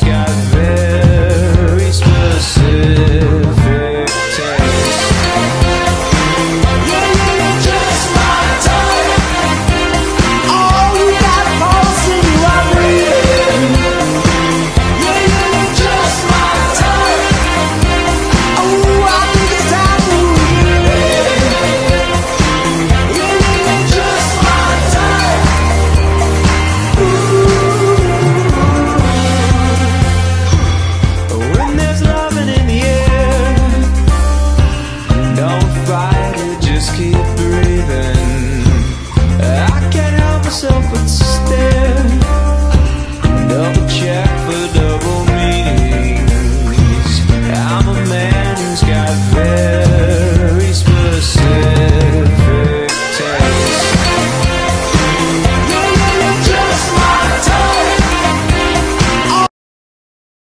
got just keep breathing. I can't help myself but.